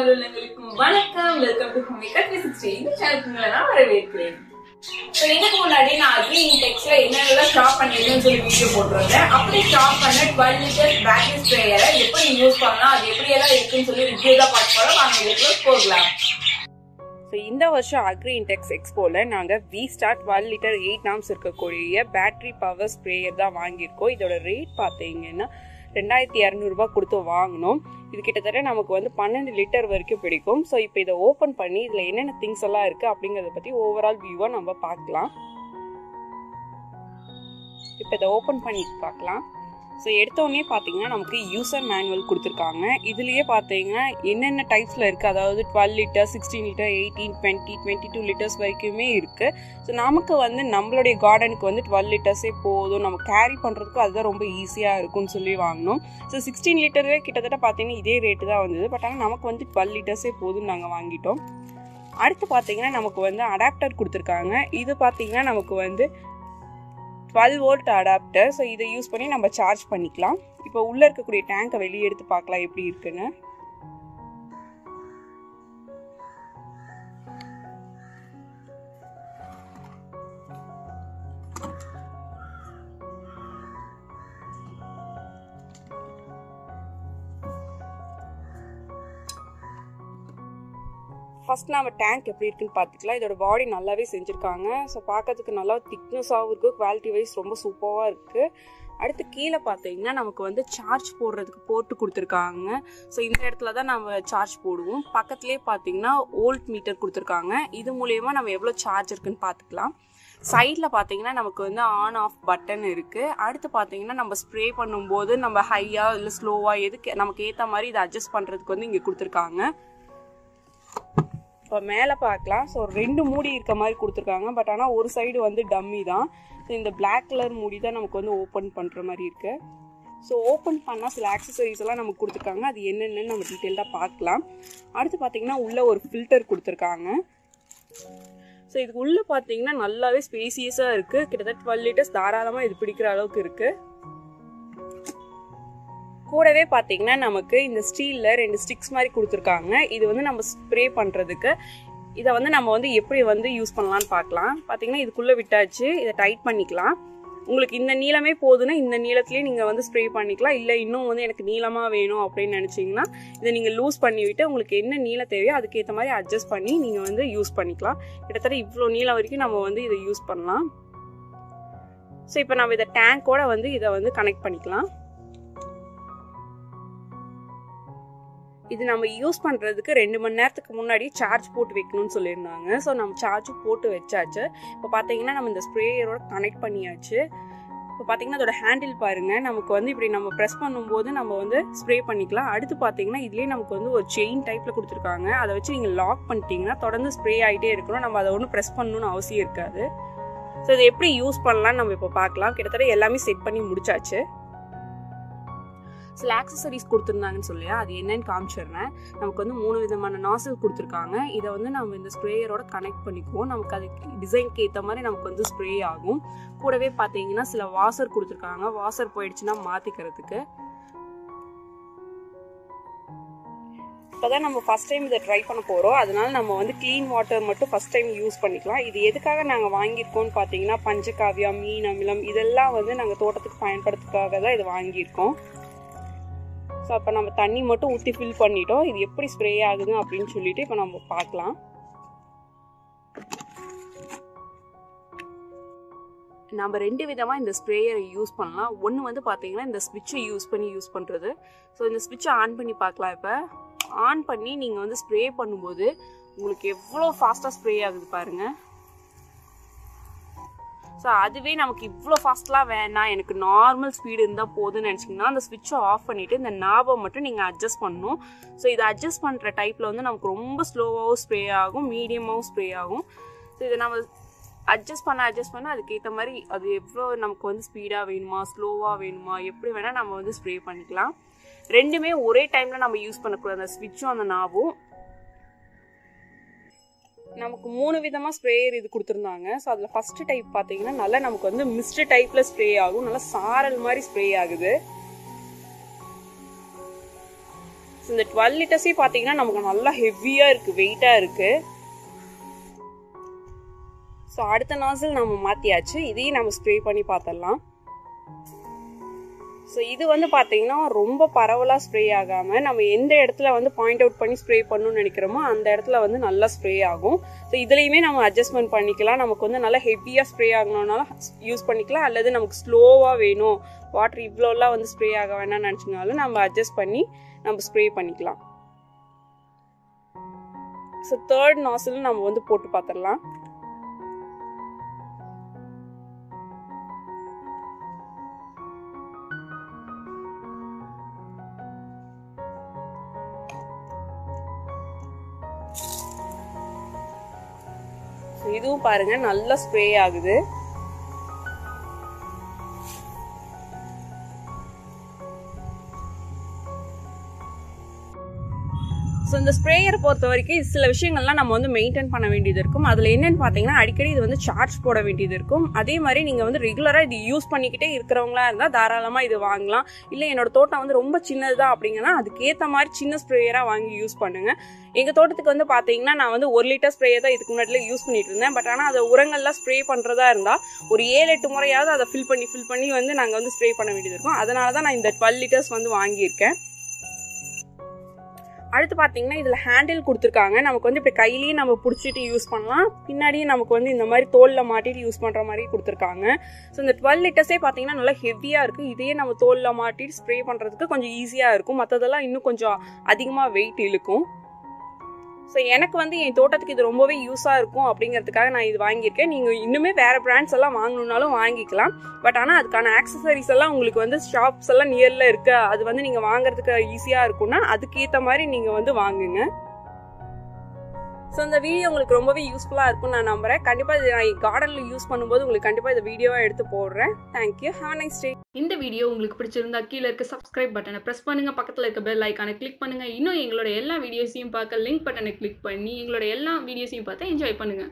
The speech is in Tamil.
ஹலோ எங்களுக்கும் வணக்கம் வெல்கம் டு ஹோமிகா த்ரீ இந்த சேனலுக்கு நான் வரவேற்கிறேன். ஸோ இதுக்கு முன்னாடி நான் அக்ரி இன்டெக்ஸ்ல என்னென்னலாம் ஸ்டாப் பண்ணிருக்கேன்னு சொல்லி வீடியோ போட்டிருந்தேன். அப்படி ஸ்டாப் பண்ண டுவெல் லிட்டர் பேட்டரி ஸ்ப்ரேயரை எப்படி யூஸ் பண்ணலாம் அது எப்படி எல்லாம் இருக்குன்னு சொல்லி ரிவ்யூ தான் பார்க்க போறோம். வாங்க இதுக்குள்ள போகலாம். ஸோ இந்த வருஷம் அக்ரி இன்டெக்ஸ் எக்ஸ்போவில் நாங்கள் V star twelve litre eight norms இருக்கக்கூடிய பேட்டரி பவர் ஸ்ப்ரேயர் தான் வாங்கியிருக்கோம். இதோட ரேட் பார்த்தீங்கன்னா ரெண்டாயிரத்தி இரநூறுபா கொடுத்து வாங்கினோம். இது கிட்டத்தட்ட நமக்கு வந்து பன்னெண்டு லிட்டர் வரைக்கும் பிடிக்கும். ஸோ இப்போ இதை ஓப்பன் பண்ணி இதில் என்னென்ன திங்ஸ் எல்லாம் இருக்குது அப்படிங்கிறத பற்றி ஓவரால் வியூவாக நம்ம பார்க்கலாம். இப்போ இதை ஓப்பன் பண்ணி பார்க்கலாம். ஸோ எடுத்தோடனே பார்த்தீங்கன்னா நமக்கு யூசர் மேனுவல் கொடுத்துருக்காங்க. இதுலேயே பார்த்தீங்கன்னா என்னென்ன டைப்ஸில் இருக்குது அதாவது twelve litre sixteen litre eighteen twenty twenty two litres வரைக்குமே இருக்குது ஸோ நமக்கு வந்து நம்மளுடைய கார்டனுக்கு வந்து டுவெல் லிட்டர்ஸே போதும். நம்ம கேரி பண்ணுறதுக்கு அதுதான் ரொம்ப ஈஸியாக இருக்கும்னு சொல்லி வாங்கினோம். ஸோ சிக்ஸ்டீன் லிட்டரே கிட்டத்தட்ட பார்த்தீங்கன்னா இதே ரேட்டு தான் வந்தது. பட் ஆனால் நமக்கு வந்து டுவெல் லிட்டர்ஸே போதும்னு நாங்கள் வாங்கிட்டோம். அடுத்து பார்த்தீங்கன்னா நமக்கு வந்து அடாப்டர் கொடுத்துருக்காங்க. இது பார்த்தீங்கன்னா நமக்கு வந்து டுவெல் வோல்ட் அடாப்டர் ஸோ இதை யூஸ் பண்ணி நம்ம சார்ஜ் பண்ணிக்கலாம். இப்போ உள்ளே இருக்கக்கூடிய டேங்கை வெளியே எடுத்து பார்க்கலாம் எப்படி இருக்குன்னு. ஃபர்ஸ்ட் நம்ம டேங்க் எப்படி இருக்குன்னு பார்த்துக்கலாம். இதோட பாடி நல்லாவே செஞ்சுருக்காங்க. ஸோ பார்க்கறதுக்கு நல்லா திக்னஸாகவும் இருக்குது குவாலிட்டி வைஸ் ரொம்ப சூப்பராக இருக்குது அடுத்து கீழே பார்த்தீங்கன்னா நமக்கு வந்து சார்ஜ் போடுறதுக்கு போட்டு கொடுத்துருக்காங்க. ஸோ இந்த இடத்துல தான் நம்ம சார்ஜ் போடுவோம். பக்கத்துலேயே பார்த்தீங்கன்னா ஓல்ட் மீட்டர் கொடுத்துருக்காங்க. இது மூலயமா நம்ம எவ்வளோ சார்ஜ் இருக்குன்னு பார்த்துக்கலாம். சைடில் பார்த்தீங்கன்னா நமக்கு வந்து ஆன் ஆஃப் பட்டன் இருக்குது அடுத்து பார்த்தீங்கன்னா நம்ம ஸ்ப்ரே பண்ணும்போது நம்ம ஹையாக இல்லை ஸ்லோவாக எதுக்கு நமக்கு ஏற்ற மாதிரி இதை அட்ஜஸ்ட் பண்ணுறதுக்கு வந்து இங்கே கொடுத்துருக்காங்க. இப்போ மேலே பார்க்கலாம் ஸோ ரெண்டு மூடி இருக்க மாதிரி கொடுத்துருக்காங்க. பட் ஆனால் ஒரு சைடு வந்து டம்மி தான். ஸோ இந்த பிளாக் கலர் மூடி தான் நமக்கு வந்து ஓப்பன் பண்ணுற மாதிரி இருக்குது ஸோ ஓப்பன் பண்ணால் சில ஆக்சசரிஸ் எல்லாம் நமக்கு கொடுத்துருக்காங்க. அது என்னென்னு நம்ம டீட்டெயிலாக பார்க்கலாம் அடுத்து பார்த்தீங்கன்னா உள்ளே ஒரு ஃபில்டர் கொடுத்துருக்காங்க. ஸோ இதுக்கு உள்ளே பார்த்தீங்கன்னா நல்லாவே ஸ்பேசியஸாக இருக்குது கிட்டத்தட்ட டுவெல் லிட்டர்ஸ் தாராளமாக இது பிடிக்கிற அளவுக்கு இருக்குது கூடவே பார்த்தீங்கன்னா நமக்கு இந்த ஸ்டீலில் ரெண்டு ஸ்டிக்ஸ் மாதிரி கொடுத்துருக்காங்க. இது வந்து நம்ம ஸ்ப்ரே பண்ணுறதுக்கு இதை வந்து நம்ம வந்து எப்படி வந்து யூஸ் பண்ணலான்னு பார்க்கலாம் பார்த்தீங்கன்னா இதுக்குள்ளே விட்டாச்சு. இதை டைட் பண்ணிக்கலாம். உங்களுக்கு இந்த நீளமே போதுன்னா இந்த நீளத்துலேயே நீங்கள் வந்து ஸ்ப்ரே பண்ணிக்கலாம். இல்லை இன்னும் வந்து எனக்கு நீளமாக வேணும் அப்படின்னு நினச்சிங்கன்னா இதை நீங்கள் லூஸ் பண்ணிவிட்டு உங்களுக்கு என்ன நீளம் தேவையோ அதுக்கேற்ற மாதிரி அட்ஜஸ்ட் பண்ணி நீங்கள் வந்து யூஸ் பண்ணிக்கலாம். கிட்டத்தட்ட இவ்வளோ நீளம் வரைக்கும் நம்ம வந்து இதை யூஸ் பண்ணலாம். ஸோ இப்போ நம்ம இதை டேங்கோட வந்து இதை வந்து கனெக்ட் பண்ணிக்கலாம். இது நம்ம யூஸ் பண்ணுறதுக்கு ரெண்டு மணி நேரத்துக்கு முன்னாடி சார்ஜ் போட்டு வைக்கணும்னு சொல்லியிருந்தாங்க. ஸோ நம்ம சார்ஜும் போட்டு வச்சாச்சு. இப்போ பார்த்தீங்கன்னா நம்ம இந்த ஸ்ப்ரேயரோட கனெக்ட் பண்ணியாச்சு. இப்போ பார்த்தீங்கன்னா அதோட ஹேண்டில் பாருங்க. நமக்கு வந்து இப்படி நம்ம ப்ரெஸ் பண்ணும்போது நம்ம வந்து ஸ்ப்ரே பண்ணிக்கலாம். அடுத்து பார்த்தீங்கன்னா இதுலேயே நமக்கு வந்து ஒரு செயின் டைப்பில் கொடுத்துருக்காங்க. அதை வச்சு நீங்கள் லாக் பண்ணிட்டீங்கன்னா தொடர்ந்து ஸ்ப்ரே ஆகிட்டே இருக்கணும். நம்ம அதை ஒன்றும் ப்ரெஸ் பண்ணணும்னு அவசியம் இருக்காது. ஸோ இதை எப்படி யூஸ் பண்ணலாம்னு நம்ம இப்போ பார்க்கலாம் கிட்டத்தட்ட எல்லாமே செட் பண்ணி முடிச்சாச்சு. சில ஆக்சசரிஸ் கொடுத்துருந்தாங்கன்னு சொல்லியா? அது என்னன்னு காமிச்சிடுறேன். நமக்கு வந்து மூணு விதமான நாசல் கொடுத்துருக்காங்க. இதை வந்து நம்ம இந்த ஸ்ப்ரேயரோட கனெக்ட் பண்ணிக்குவோம். நமக்கு அது டிசைனுக்கு ஏற்ற மாதிரி நமக்கு வந்து ஸ்ப்ரே ஆகும். கூடவே பார்த்தீங்கன்னா சில வாசர் கொடுத்துருக்காங்க. வாசர் போயிடுச்சுன்னா மாற்றிக்கிறதுக்கு இப்போதான் நம்ம ஃபஸ்ட் டைம் இதை ட்ரை பண்ண போகிறோம் அதனால நம்ம வந்து க்ளீன் வாட்டர் மட்டும் ஃபஸ்ட் டைம் யூஸ் பண்ணிக்கலாம். இது எதுக்காக நாங்கள் வாங்கியிருக்கோம்னு பார்த்தீங்கன்னா பஞ்சகாவியா மீன் அமிலம் இதெல்லாம் வந்து நாங்கள் தோட்டத்துக்கு பயன்படுத்துக்காக தான் இது வாங்கியிருக்கோம். ஸோ அப்போ நம்ம தண்ணி மட்டும் ஊற்றி ஃபில் பண்ணிட்டோம். இது எப்படி ஸ்ப்ரே ஆகுது அப்படின்னு சொல்லிட்டு இப்போ நம்ம பார்க்கலாம். நம்ம ரெண்டு விதமாக இந்த ஸ்ப்ரேயரை யூஸ் பண்ணலாம். ஒன்று வந்து பார்த்தீங்கன்னா இந்த ஸ்விட்சை யூஸ் பண்ணி யூஸ் பண்ணுறது ஸோ இந்த ஸ்விட்சை ஆன் பண்ணி பார்க்கலாம் இப்போ. ஆன் பண்ணி நீங்கள் வந்து ஸ்ப்ரே பண்ணும்போது உங்களுக்கு எவ்வளோ ஃபாஸ்ட்டாக ஸ்ப்ரே ஆகுது பாருங்கள் ஸோ அதுவே நமக்கு இவ்வளோ ஃபாஸ்ட்லாம் வேணாம். எனக்கு நார்மல் ஸ்பீடு இருந்தால் போதும்னு நினச்சிங்கன்னா அந்த ஸ்விட்சை ஆஃப் பண்ணிவிட்டு இந்த நாபம் மட்டும் நீங்கள் அட்ஜஸ்ட் பண்ணணும். ஸோ இதை அட்ஜஸ்ட் பண்ணுற டைப்பில் வந்து நமக்கு ரொம்ப ஸ்லோவாகவும் ஸ்ப்ரே ஆகும் மீடியமாகவும் ஸ்ப்ரே ஆகும். ஸோ இதை நம்ம அட்ஜஸ்ட் பண்ண அட்ஜஸ்ட் பண்ண அதுக்கேற்ற மாதிரி அது எவ்வளோ நமக்கு வந்து ஸ்பீடாக வேணுமா ஸ்லோவாக வேணுமா எப்படி வேணால் நம்ம வந்து ஸ்ப்ரே பண்ணிக்கலாம். ரெண்டுமே ஒரே டைமில் நம்ம யூஸ் பண்ணக்கூடாது. அந்த ஸ்விட்சும் அந்த நாவும் நமக்கு மூணு விதமாக ஸ்ப்ரேயர் இது கொடுத்துருந்தாங்க. ஸோ அதில் ஃபஸ்ட்டு டைப் பார்த்தீங்கன்னா நல்லா நமக்கு வந்து மிஸ்ட் டைப்பில் ஸ்ப்ரே ஆகும். நல்லா சாரல் மாதிரி ஸ்ப்ரே ஆகுது. ஸோ இந்த டுவெல் லிட்டர்ஸே பார்த்தீங்கன்னா நமக்கு நல்லா ஹெவியாக இருக்குது வெயிட்டாக இருக்குது ஸோ அடுத்த நாசில் நம்ம மாற்றியாச்சு இதையும் நம்ம ஸ்ப்ரே பண்ணி பார்த்துடலாம் ஸோ இது வந்து பார்த்தீங்கன்னா ரொம்ப பரவலாக ஸ்ப்ரே ஆகாமல் நம்ம எந்த இடத்துல வந்து பாயிண்ட் அவுட் பண்ணி ஸ்ப்ரே பண்ணணும்னு நினைக்கிறோமோ அந்த இடத்துல வந்து நல்லா ஸ்ப்ரே ஆகும். ஸோ இதுலேயுமே நம்ம அட்ஜஸ்ட்மெண்ட் பண்ணிக்கலாம். நமக்கு வந்து நல்லா ஹெவியாக ஸ்ப்ரே ஆகணும்னாலும் யூஸ் பண்ணிக்கலாம். அல்லது நமக்கு ஸ்லோவாக வேணும். வாட்டர் இவ்வளோலாம் வந்து ஸ்ப்ரே ஆக வேணாம்னு நினச்சினாலும் நம்ம அட்ஜஸ்ட் பண்ணி நம்ம ஸ்ப்ரே பண்ணிக்கலாம். ஸோ தேர்ட் நாசிலும் நம்ம வந்து போட்டு பார்த்துடலாம் இதுவும் பாருங்க நல்லா ஸ்ப்ரே ஆகுது. ஸோ இந்த ஸ்ப்ரேயரை பொறுத்த வரைக்கும் சில விஷயங்கள்லாம் நம்ம வந்து மெயின்டைன் பண்ண வேண்டியது இருக்கும். அதில் என்னென்னு பார்த்தீங்கன்னா அடிக்கடி இது வந்து சார்ஜ் போட வேண்டியது இருக்கும். அதே மாதிரி நீங்கள் வந்து ரெகுலராக இது யூஸ் பண்ணிக்கிட்டே இருக்கிறவங்களா இருந்தால் தாராளமாக இது வாங்கலாம். இல்லை என்னோட தோட்டம் வந்து ரொம்ப சின்னதுதான் அப்படிங்கன்னா அதுக்கேற்ற மாதிரி சின்ன ஸ்ப்ரேயராக வாங்கி யூஸ் பண்ணுங்கள் எங்கள் தோட்டத்துக்கு வந்து பார்த்தீங்கன்னா நான் வந்து ஒரு லிட்டர் ஸ்ப்ரே தான் இதுக்கு முன்னாடியில் யூஸ் பண்ணிட்டு இருந்தேன். பட் ஆனால் அதை உரங்கள்லாம் ஸ்ப்ரே பண்ணுறதா இருந்தால் ஒரு ஏழு எட்டு முறையாவது அதை ஃபில் பண்ணி ஃபில் பண்ணி வந்து நாங்கள் வந்து ஸ்ப்ரே பண்ண வேண்டியது இருக்கும். அதனால தான் நான் இந்த டுவெல் லிட்டர்ஸ் வந்து வாங்கியிருக்கேன். அடுத்து பார்த்தீங்கன்னா இதில் ஹேண்டில் கொடுத்துருக்காங்க. நமக்கு வந்து இப்படி கையிலேயே நம்ம பிடிச்சிட்டு யூஸ் பண்ணலாம். பின்னாடியே நமக்கு வந்து இந்த மாதிரி தோலில் மாட்டிட்டு யூஸ் பண்ணுற மாதிரி கொடுத்துருக்காங்க. ஸோ இந்த டுவெல் லிட்டர்ஸே பார்த்தீங்கன்னா நல்லா ஹெவியாக இருக்குது இதையே நம்ம தோலில் மாட்டிட்டு ஸ்ப்ரே பண்ணுறதுக்கு கொஞ்சம் ஈஸியாக இருக்கும். மற்றதெல்லாம் இன்னும் கொஞ்சம் அதிகமாக வெயிட் இழுக்கும். ஸோ எனக்கு வந்து என் தோட்டத்துக்கு இது ரொம்பவே யூஸாக இருக்கும் அப்படிங்கிறதுக்காக நான் இது வாங்கியிருக்கேன். நீங்கள் இன்னுமே வேறு பிராண்ட்ஸ் எல்லாம் வாங்கணுன்னாலும் வாங்கிக்கலாம். பட் ஆனால் அதுக்கான ஆக்சசரிஸ் எல்லாம் உங்களுக்கு வந்து ஷாப்ஸ் எல்லாம் நியரில் இருக்குது அது வந்து நீங்கள் வாங்குறதுக்கு ஈஸியாக இருக்கும்னா அதுக்கேற்ற மாதிரி நீங்கள் வந்து வாங்குங்க. ஸோ இந்த வீடியோ உங்களுக்கு ரொம்பவே யூஸ்ஃபுல்லாக இருக்கும்னு நான் நம்புறேன். கண்டிப்பாக இதை நான் கார்டனில் யூஸ் பண்ணும்போது உங்களுக்கு கண்டிப்பாக இந்த வீடியோவாக எடுத்து போடுறேன். தேங்க்யூ ஹாவ் நைஸ் டே இந்த வீடியோ உங்களுக்கு பிடிச்சிருந்தா கீழே இருக்க சப்ஸ்கிரைப் பட்டனை ப்ரெஸ் பண்ணுங்கள் பக்கத்தில் இருக்க பெல் ஐக்கானை கிளிக் பண்ணுங்க. இன்னும் எங்களோட எல்லா வீடியோஸையும் பார்க்க லிங்க் பட்டனை கிளிக் பண்ணி எங்களோட எல்லா வீடியோஸையும் பார்த்து என்ஜாய் பண்ணுங்க.